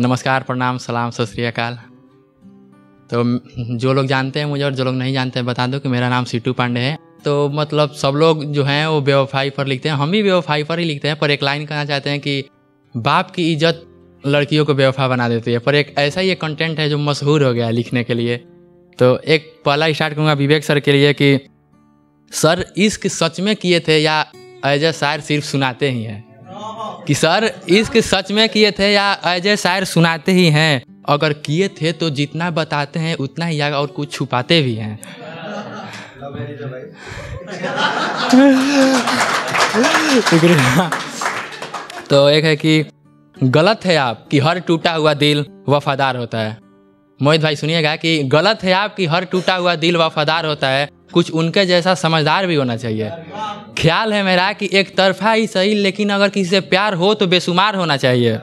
नमस्कार, प्रणाम, सलाम, सत श्री अकाल। तो जो लोग जानते हैं मुझे और जो लोग नहीं जानते हैं, बता दो कि मेरा नाम सीटू पांडे है। तो मतलब सब लोग जो हैं, वो बेवफाई पर लिखते हैं। हम भी बेवफाई पर ही लिखते हैं, पर एक लाइन कहना चाहते हैं कि बाप की इज़्ज़त लड़कियों को बेवफा बना देती है। पर एक ऐसा ही एक कंटेंट है जो मशहूर हो गया है लिखने के लिए। तो एक पहला स्टार्ट करूँगा विवेक सर के लिए कि, सर, इश्क सच में किए थे या एज ए शायर सिर्फ़ सुनाते ही हैं? कि सर इश्क सच में किए थे या ए शायर सुनाते ही हैं? अगर किए थे तो जितना बताते हैं, उतना ही और कुछ छुपाते भी हैं। तो एक है कि गलत है आप कि हर टूटा हुआ दिल वफादार होता है। मोहित भाई, सुनिएगा कि गलत है आप कि हर टूटा हुआ दिल वफादार होता है। कुछ उनके जैसा समझदार भी होना चाहिए। ख्याल है मेरा कि एक तरफा ही सही, लेकिन अगर किसी से प्यार हो तो बेशुमार होना चाहिए।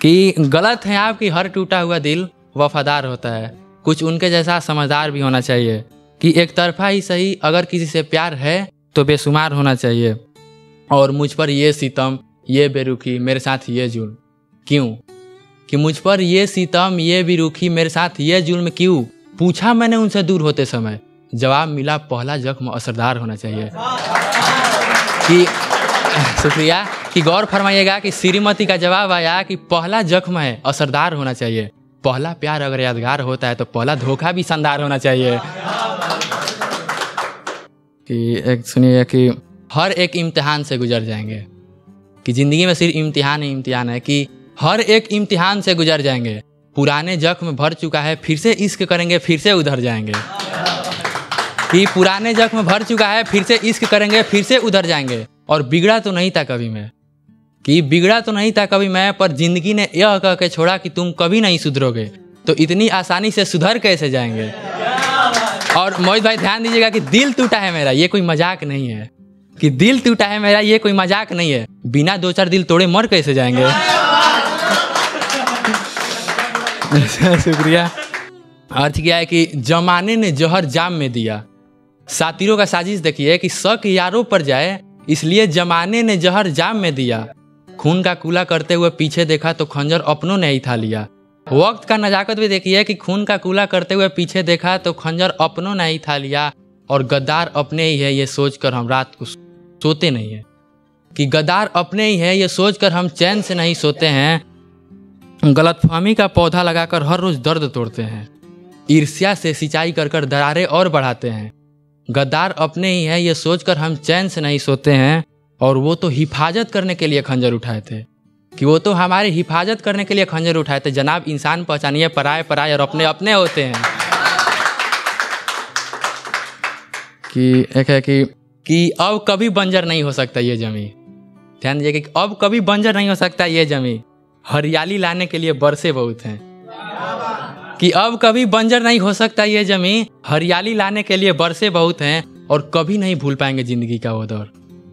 कि गलत है आपकी, हर टूटा हुआ दिल वफादार होता है। कुछ उनके जैसा समझदार भी होना चाहिए कि एक तरफा ही सही, अगर किसी से प्यार है तो बेशुमार होना चाहिए। और मुझ पर ये सितम, ये बेरुखी, मेरे साथ ये जुल्म। क्यों? कि मुझ पर ये सितम, ये बेरुखी, मेरे साथ ये जुल्म क्यों? पूछा मैंने उनसे दूर होते समय। जवाब मिला, पहला जख्म असरदार होना चाहिए। कि शुक्रिया कि गौर फरमाइएगा कि श्रीमती का जवाब आया कि पहला जख्म है, असरदार होना चाहिए। पहला प्यार अगर यादगार होता है तो पहला धोखा भी शानदार होना चाहिए। कि एक सुनिए कि हर एक इम्तिहान से गुजर जाएँगे। कि ज़िंदगी में सिर्फ़ इम्तिहान ही इम्तिहान है, कि हर एक इम्तिहान से गुजर जाएँगे। पुराने जख्म भर चुका है, फिर से इश्क करेंगे, फिर से उधर जाएँगे। कि पुराने जख्म भर चुका है, फिर से इश्क करेंगे, फिर से उधर जाएँगे। और बिगड़ा तो नहीं था कभी मैं। कि बिगड़ा तो नहीं था कभी मैं, पर ज़िंदगी ने यह कह के छोड़ा कि तुम कभी नहीं सुधरोगे। तो इतनी आसानी से सुधर कैसे जाएँगे? और मोहित भाई, ध्यान दीजिएगा कि दिल टूटा है मेरा, ये कोई मज़ाक नहीं है। कि दिल टूटा है मेरा, ये कोई मज़ाक नहीं है। बिना दो चार दिल तोड़े मर कैसे जाएँगे? शुक्रिया। अर्थ क्या है कि जमाने ने जहर जाम में दिया। सातिरों का साजिश देखिए कि शक यारों पर जाए, इसलिए जमाने ने जहर जाम में दिया। खून का कूला करते हुए पीछे देखा तो खंजर अपनों ने ही था लिया। वक्त का नजाकत भी देखिए कि खून का कूला करते हुए पीछे देखा तो खंजर अपनों ने ही था लिया, और गद्दार अपने ही है ये सोचकर हम रात को सोते नहीं है। कि गद्दार अपने ही है ये सोचकर हम चैन से नहीं सोते हैं। गलतफहमी का पौधा लगाकर हर रोज दर्द तोड़ते हैं। ईर्ष्या से सिंचाई कर कर दरारें और बढ़ाते हैं। गद्दार अपने ही है, ये सोचकर हम चैन से नहीं सोते हैं, और वो तो हिफाजत करने के लिए खंजर उठाए थे। कि वो तो हमारी हिफाजत करने के लिए खंजर उठाए थे, जनाब इंसान पहचानिए, पराए पराए, और अपने अपने होते हैं। कि एक है कि कि अब कभी बंजर नहीं हो सकता ये जमी। ध्यान दीजिए कि अब कभी बंजर नहीं हो सकता ये जमी। हरियाली लाने के लिए बरसे बहुत हैं। कि अब कभी बंजर नहीं हो सकता ये ज़मीन। हरियाली लाने के लिए बरसे बहुत हैं और कभी नहीं भूल पाएँगे ज़िंदगी का वो दौर।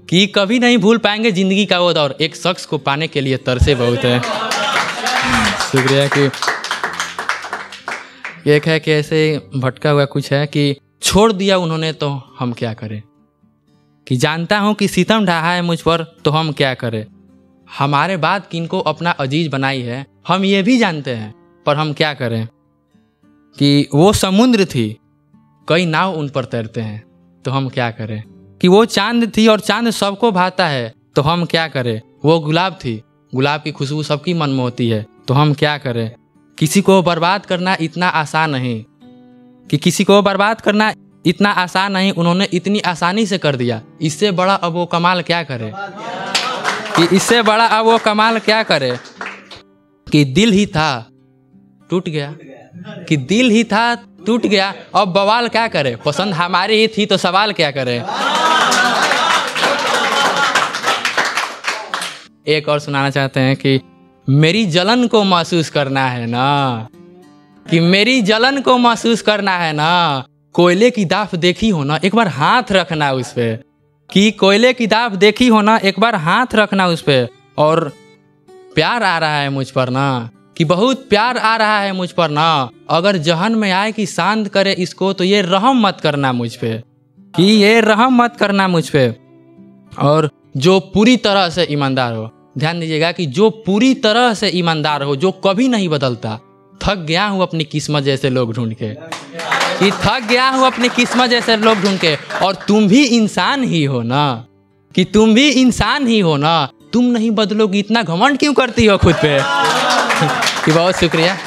कि कभी नहीं भूल पाएँगे ज़िंदगी का वो दौर। एक शख्स को पाने के लिए तरसे बहुत हैं। शुक्रिया कि एक है कि ऐसे भटका हुआ कुछ है कि छोड़ दिया उन्होंने तो हम क्या करें? कि जानता हूँ कि सितम ढहा है मुझ पर तो हम क्या करें? हमारे बाद किनको अपना अज़ीज़ बनाई है, हम ये भी जानते हैं, पर हम क्या करें? कि वो समुद्र थी, कई नाव उन पर तैरते हैं तो हम क्या करें? कि वो चाँद थी और चाँद सबको भाता है तो हम क्या करें? वो गुलाब थी, गुलाब की खुशबू सबकी मन में होती है तो हम क्या करें? किसी को बर्बाद करना इतना आसान नहीं, कि किसी को बर्बाद करना इतना आसान नहीं, उन्होंने इतनी आसानी से कर दिया। इससे बड़ा अब वो कमाल क्या करे? कि इससे बड़ा अब वो कमाल क्या करे? कि दिल ही था, टूट गया। कि दिल ही था, टूट गया। अब बवाल क्या करे? पसंद हमारी ही थी तो सवाल क्या करे? एक और सुनाना चाहते हैं कि मेरी जलन को महसूस करना है ना? कि मेरी जलन को महसूस करना है ना? कोयले की दाफ देखी हो ना? एक बार हाथ रखना उस पर कि कोयले की दाफ देखी हो ना? एक बार हाथ रखना उस पर और प्यार आ रहा है मुझ पर ना? कि बहुत प्यार आ रहा है मुझ पर ना। अगर जहन में आए कि शांत करे इसको तो ये रहम मत करना मुझ पे। कि ये रहम मत करना मुझ पे। और जो पूरी तरह से ईमानदार हो, ध्यान दीजिएगा कि जो पूरी तरह से ईमानदार हो, जो कभी नहीं बदलता। थक गया हूँ अपनी किस्मत जैसे लोग ढूंढ के। कि थक गया हूँ अपनी किस्मत जैसे लोग ढूंढ के। और तुम भी इंसान ही हो ना। कि तुम भी इंसान ही हो ना। तुम नहीं बदलोगी, इतना घमंड क्यों करती हो खुद पे? बहुत शुक्रिया।